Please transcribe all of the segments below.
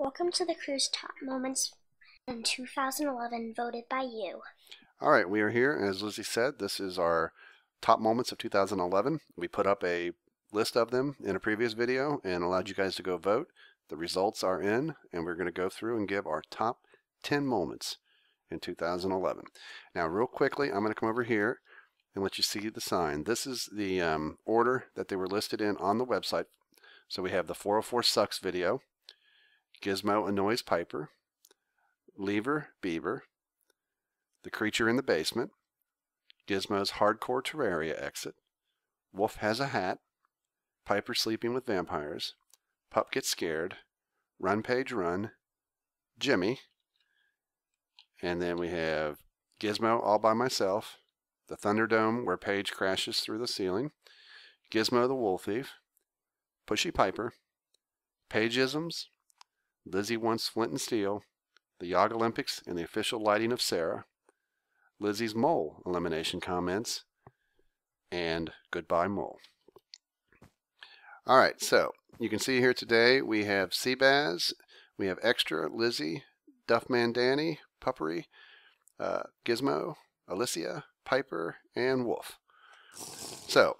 Welcome to the Crew's Top Moments in 2011, voted by you. All right, we are here. As Lizzie said, this is our top moments of 2011. We put up a list of them in a previous video and allowed you guys to go vote. The results are in, and we're going to go through and give our top 10 moments in 2011. Now, real quickly, I'm going to come over here and let you see the sign. This is the um, order that they were listed in on the website. So we have the 404 Sucks video, Gizmo annoys Piper, Lever Beaver, The Creature in the Basement, Gizmo's Hardcore Terraria exit, Wolf has a hat, Piper sleeping with vampires, Pup gets scared, Run Page Run, Jimmy, and then we have Gizmo all by myself, the Thunderdome where Paige crashes through the ceiling, Gizmo the Wool Thief, Pushy Piper, Pageisms, Lizzie wants Flint and Steel, the Yog Olympics and the official lighting of Sarah, Lizzie's Mole elimination comments, and Goodbye Mole. All right, so you can see here today we have Seabaz, we have Extra, Lizzie, Duffman Danny, Puppery, uh, Gizmo, Alicia, Piper, and Wolf. So,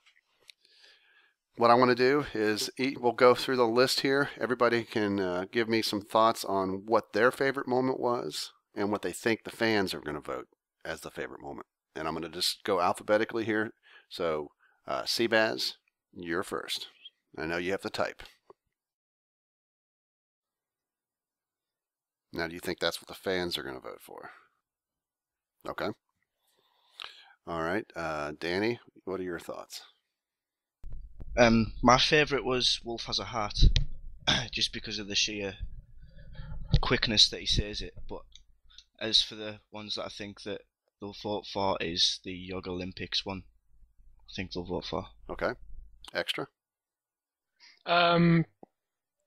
what I want to do is eat, we'll go through the list here. Everybody can uh, give me some thoughts on what their favorite moment was and what they think the fans are going to vote as the favorite moment. And I'm going to just go alphabetically here. So, uh, Seabaz, you're first. I know you have to type. Now, do you think that's what the fans are going to vote for? Okay. All right. Uh, Danny, what are your thoughts? Um, my favourite was Wolf has a heart, just because of the sheer quickness that he says it. But as for the ones that I think that they'll vote for is the Yog Olympics one. I think they'll vote for. Okay. Extra? Um,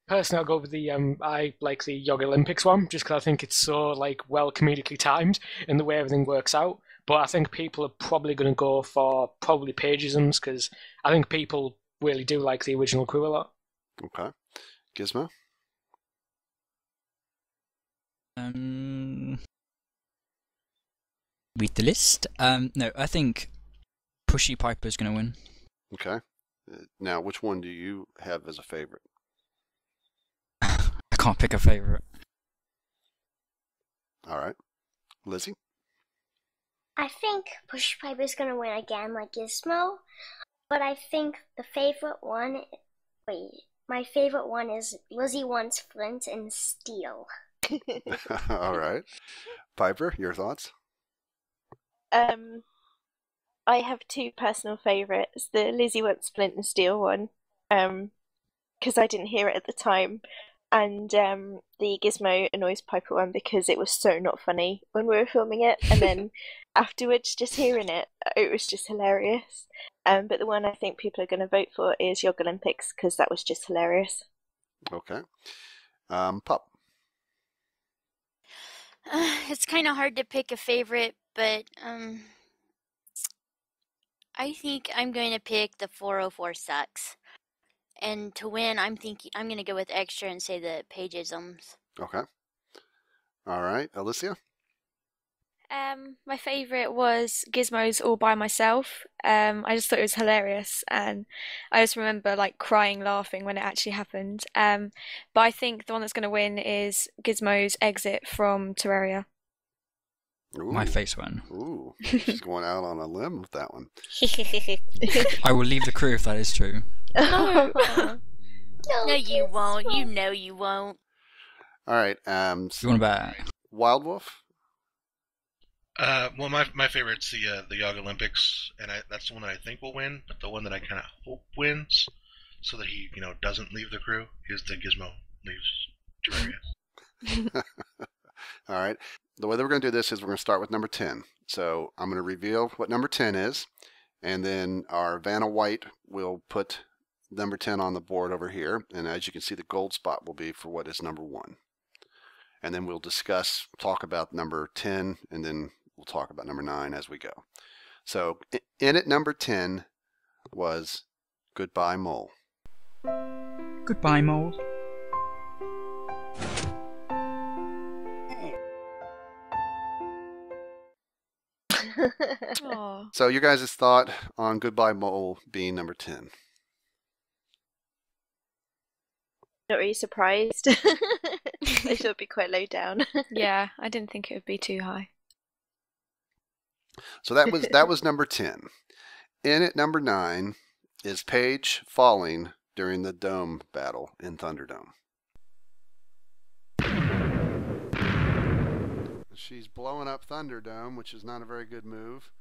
personally, I'll go with the um. I like the Yoga Olympics one just because I think it's so like well comedically timed in the way everything works out. But I think people are probably going to go for probably Pageisms because I think people really do like the original crew a lot. Okay. Gizmo? Um, read the list. Um, no, I think Pushy Piper is going to win. Okay. Uh, Now, which one do you have as a favorite? I can't pick a favorite. All right. Lizzie? I think Pushy Piper is gonna win again, like Gizmo. But I think the favorite one, wait, my favorite one is Lizzie wants Flint and Steel. All right. Piper, your thoughts? Um, I have two personal favourites. The Lizzie wants Flint and Steel one, um, because I didn't hear it at the time, and um, the Gizmo annoys Piper one because it was so not funny when we were filming it, and then afterwards, just hearing it, it was just hilarious. Um, but the one I think people are going to vote for is Yog Olympics because that was just hilarious. Okay. Um, Pup. it's kind of hard to pick a favorite, but um, I think I'm going to pick the 404 sucks. And to win, I'm thinking I'm going to go with extra and say the pageisms. Okay. All right. Alicia? Um, my favourite was Gizmo's All by Myself. Um, I just thought it was hilarious, and I just remember like crying, laughing when it actually happened. Um, but I think the one that's going to win is Gizmo's exit from Terraria. My face one. Ooh. She's going out on a limb with that one. I will leave the crew if that is true. no, you won't. You know you won't. All right. Um, You want to bet? Wild Wolf? Uh, well, my my favorite's the uh, the Yog Olympics, and I, that's the one that I think will win. But the one that I kind of hope wins, so that he you know doesn't leave the crew, is the Gizmo leaves Terraria. All right. The way that we're going to do this is we're going to start with number 10. So I'm going to reveal what number 10 is, and then our Vanna White will put number 10 on the board over here. And as you can see, the gold spot will be for what is number 1. And then we'll discuss, talk about number 10, and then we'll talk about number 9 as we go. So in at number 10 was Goodbye Mole. Goodbye, mole. So your guys' thought on Goodbye Mole being number 10. Not really surprised. I thought it'd be quite low down. Yeah, I didn't think it would be too high. So that was that was number 10. In at number 9 is Paige falling during the dome battle in Thunderdome. She's blowing up Thunderdome, which is not a very good move.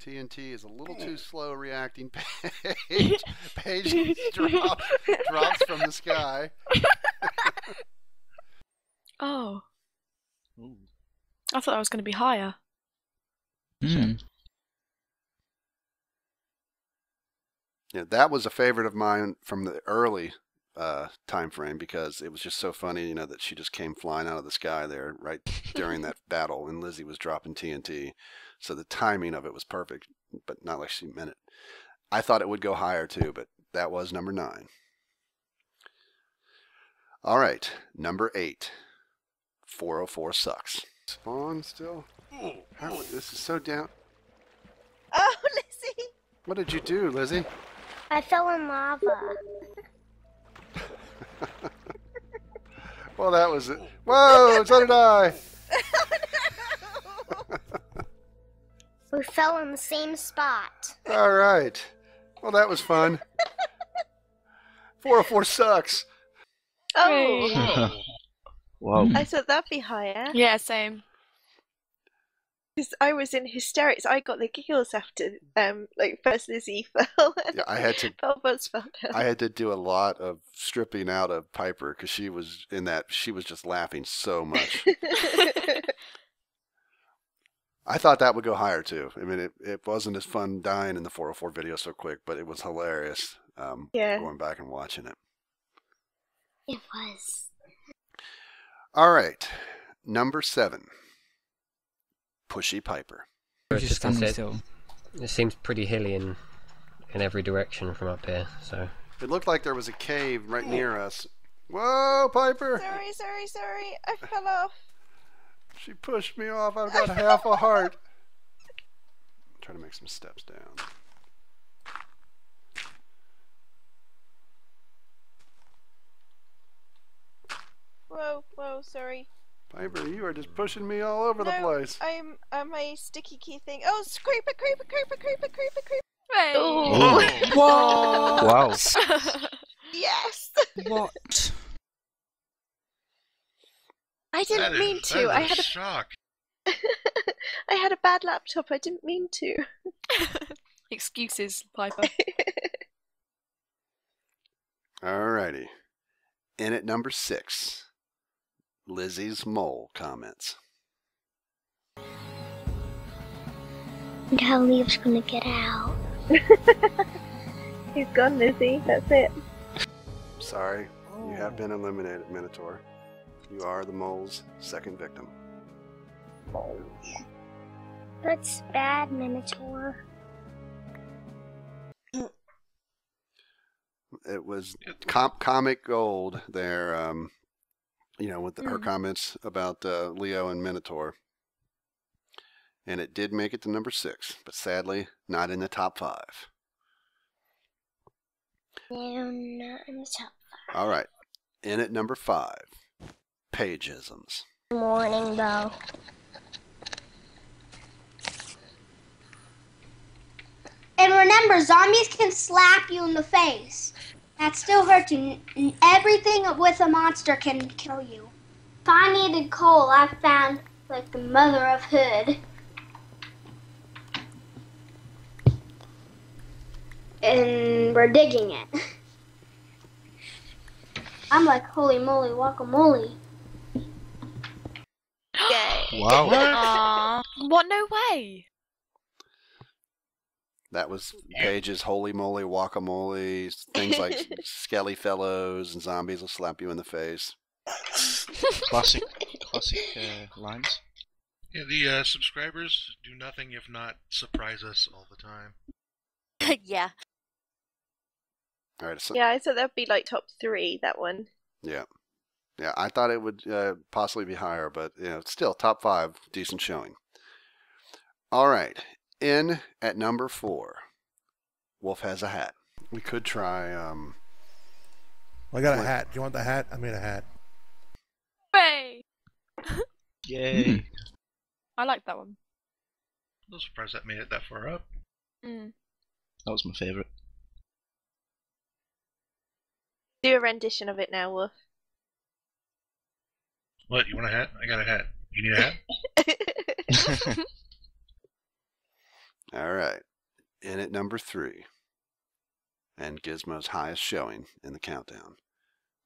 TNT is a little too slow reacting. Paige, Paige drop, drops from the sky. Oh, Ooh. I thought I was going to be higher. Hmm. Yeah, that was a favorite of mine from the early uh, time frame because it was just so funny, you know, that she just came flying out of the sky there right during that battle, and Lizzie was dropping TNT, so the timing of it was perfect, but not like she meant it. I thought it would go higher too, but that was number nine. All right, number eight. 404 sucks. Spawn still? How, this is so down. Oh, Lizzie! What did you do, Lizzie? I fell in lava. Well, that was it. Whoa, so did I. We fell in the same spot. All right. Well, that was fun. 404 sucks. Oh, Wow. I thought that'd be higher. Eh? Yeah, same. Because I was in hysterics. I got the giggles after, um, like first Lizzie fell. Yeah, I had to Belboz fell down. I had to do a lot of stripping out of Piper because she was in that. She was just laughing so much. I thought that would go higher too. I mean, it, it wasn't as fun dying in the 404 video so quick, but it was hilarious. Um, Yeah. going back and watching it. It was. All right, number seven. Pushy Piper. I You're was just just gonna standing say, still. it seems pretty hilly in in every direction from up here. So It looked like there was a cave right near us. Whoa, Piper! sorry, sorry, sorry. I fell off. She pushed me off. I've got half a heart. Try to make some steps down. Whoa, whoa, sorry. Piper, you are just pushing me all over the place. I'm uh, my sticky key thing. Oh, s- creeper, creeper, creeper, creeper, creeper, creeper. Hey. Oh. What? Wow. yes. What? I didn't That is- mean that to. is I a had a shock. I had a bad laptop. I didn't mean to. Excuses, Piper. Alrighty. In at number six, Lizzie's mole comments. And how Leaf's gonna get out. He's gone, Lizzie. That's it. Sorry, you have been eliminated, Minotaur. You are the mole's second victim. That's bad, Minotaur. It was com- comic gold there, um, you know, with the, her Mhm. comments about uh, Leo and Minotaur. And it did make it to number six, but sadly, not in the top five. No, not in the top. five. All right. In at number five, Pageisms. Morning, though. And remember, zombies can slap you in the face. That still hurts you. Everything with a monster can kill you. If I needed coal, I found like the mother of Hood. And we're digging it. I'm like, holy moly, guacamole. Yay. Wow. Aw. What? No way. That was Page's Holy Moly Guacamole, things like Skelly Fellows and zombies will slap you in the face. Classic, classic uh, lines. Yeah, the uh, subscribers do nothing if not surprise us all the time. yeah. All right. So, Yeah, I thought that'd be like top three. That one. yeah. Yeah, I thought it would uh, possibly be higher, but you know, still top five, decent showing. All right, in at number four, Wolf has a hat. We could try. Um, I got a hat. Do you want the hat? I made a hat. Hooray! Yay. I like that one. I'm surprised that made it that far up. Mm. That was my favourite. Do a rendition of it now, Wolf. What? You want a hat? I got a hat. You need a hat? all right, in at number three, and Gizmo's highest showing in the countdown.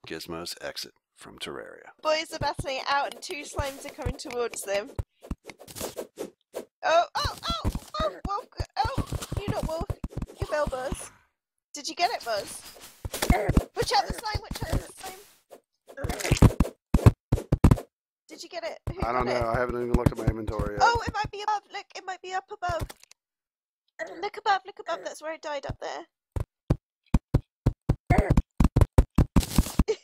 Gizmo's exit from Terraria. Boys are battling it out, and two slimes are coming towards them. Oh, oh, oh, oh, Wolf, oh, you're not Wolf, you're Belboz. Did you get it, Buzz? Watch out the slime, watch out the slime. Did you get it? Who I don't got it? know. I haven't even looked at my inventory yet. Oh, it might be above, look, it might be up above. Look above, look above, that's where it died up there.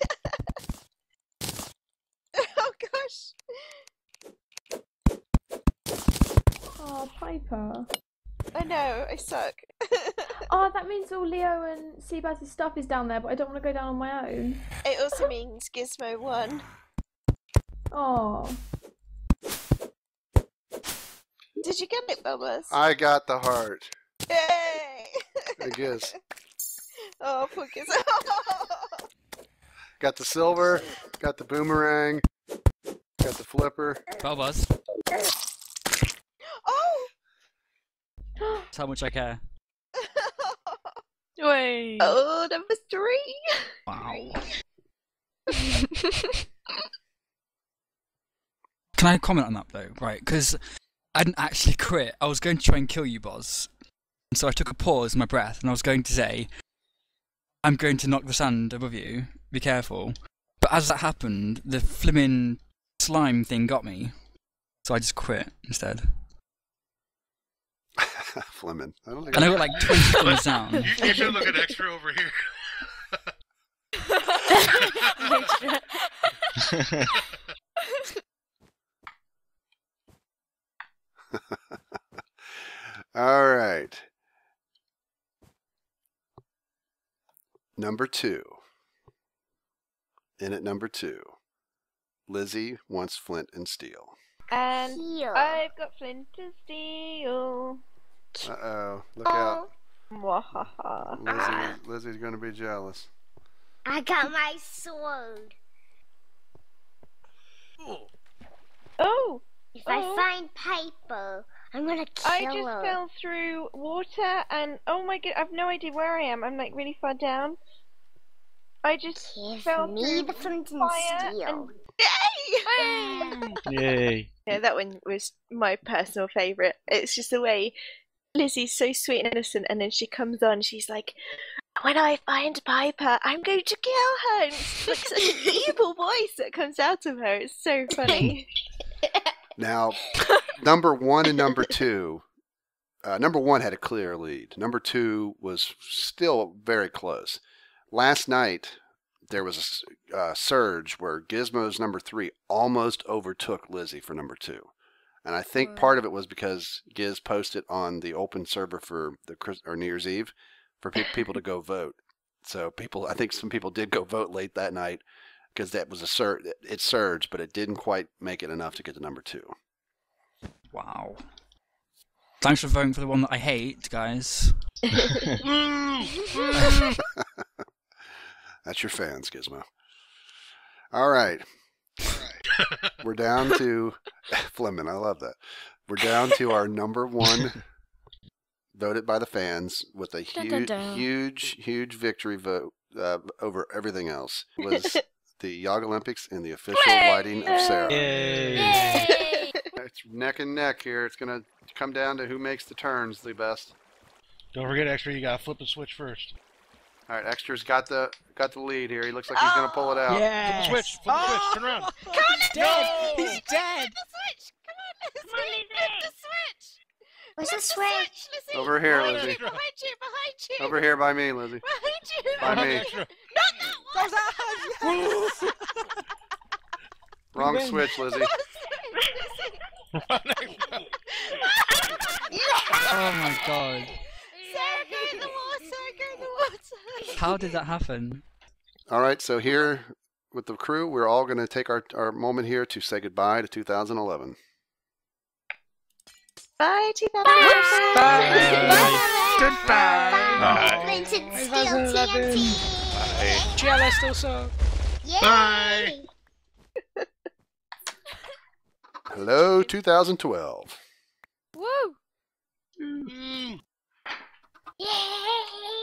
oh gosh. Oh, Piper. I know, I suck. Oh, that means all Leo and Seabass's stuff is down there, but I don't want to go down on my own. It also means Gizmo won. Oh. Did you get it, Bubbles? I got the heart. Yay! I guess. Oh, poor Gizmo. Got the silver, got the boomerang, got the flipper. Well, oh! That's how much I care. Wait. Oh, number three. Wow. Can I comment on that though? Right, because I didn't actually quit. I was going to try and kill you, Boz. And so I took a pause in my breath, and I was going to say, "I'm going to knock the sand above you. Be careful." But as that happened, the flimming slime thing got me, so I just quit instead. Fleming. I don't think And I got like 20 thumbs down. You, you should look at extra over here. All right. Number two. In at number two, Lizzie wants flint and steel. And Heel. I've got flint and steel. Uh oh. Look out. Mwahaha. Lizzie, Lizzie's going to be jealous. I got my sword. Oh! If Oh. I find Piper, I'm gonna kill her. I just her. fell through water and oh my god, I've no idea where I am. I'm like really far down. I just Give fell me through the flint and fire steel. and Yay! Yay. Yeah, that one was my personal favourite. It's just the way Lizzie's so sweet and innocent, and then she comes on, she's like, When I find Piper, I'm going to kill her. And it's like such an evil voice that comes out of her. It's so funny. Now, number one and number two, uh, number one had a clear lead. Number two was still very close. Last night, there was a uh, surge where Gizmo's number three almost overtook Lizzie for number two. And I think part of it was because Giz posted on the open server for the or New Year's Eve for pe- people to go vote. So people, I think some people did go vote late that night because that was a surge. It surged, but it didn't quite make it enough to get to number two. Wow. Thanks for voting for the one that I hate, guys. That's your fans, Gizmo. All right. We're down to Fleming. I love that. We're down to our number one voted by the fans with a huge, dun, dun. huge, huge victory vote uh, over everything else. Was the Yog Olympics and the official lighting of Sarah. Yay! It's neck and neck here. It's gonna come down to who makes the turns the best. Don't forget, extra. You gotta flip the switch first. All right, Extra's got the got the lead here. He looks like he's gonna pull it out. Flip the switch. Oh, flip the switch. Turn around. He's dead! He's dead! the switch! Come on, Lizzie! Flip the switch! Where's the Flip switch? Lizzie! Over here, behind Lizzie. You, behind you, behind you! Over here by me, Lizzie. Behind you! By me. Not that one! Wrong win. switch, Lizzie. Oh my god. Sarah, go in the water! Go in the water! How did that happen? All right, so here with the crew, we're all going to take our, our moment here to say goodbye to 2011. Bye, 2011. Bye. Bye. Bye. Goodbye. Flint and Steel TNT. GLS also. Yay! Hello, 2012. Woo! Mm. Yeah.